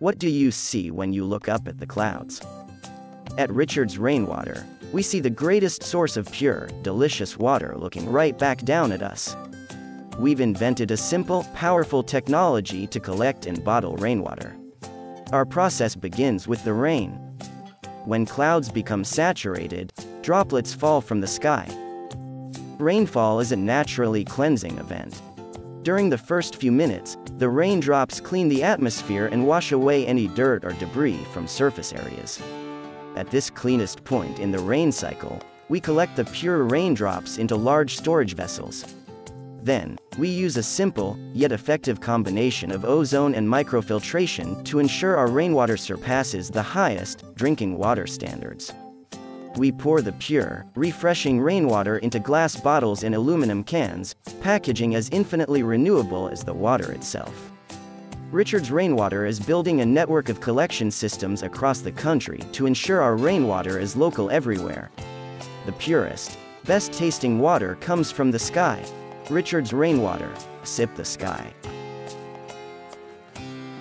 What do you see when you look up at the clouds? At Richard's Rainwater, we see the greatest source of pure, delicious water looking right back down at us. We've invented a simple, powerful technology to collect and bottle rainwater. Our process begins with the rain. When clouds become saturated, droplets fall from the sky. Rainfall is a naturally cleansing event. During the first few minutes, the raindrops clean the atmosphere and wash away any dirt or debris from surface areas. At this cleanest point in the rain cycle, we collect the pure raindrops into large storage vessels. Then, we use a simple, yet effective combination of ozone and microfiltration to ensure our rainwater surpasses the highest drinking water standards. We pour the pure, refreshing rainwater into glass bottles and aluminum cans, packaging as infinitely renewable as the water itself. Richards Rainwater is building a network of collection systems across the country to ensure our rainwater is local everywhere. The purest, best tasting water comes from the sky. Richards Rainwater, sip the sky.